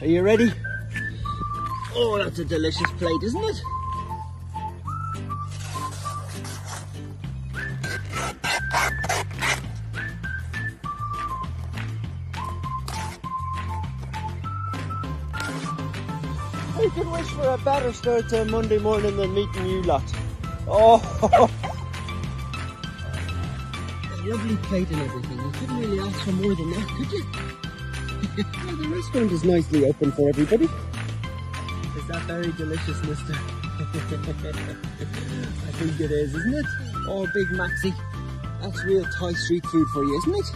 Are you ready? Oh, that's a delicious plate, isn't it? I could wish for a better start to a Monday morning than meeting you lot. Oh, lovely plate and everything. You couldn't really ask for more than that, could you? the restaurant is nicely open for everybody. Is that very delicious, mister? I think it is, isn't it? Oh, Big Maxi. That's real Thai street food for you, isn't it?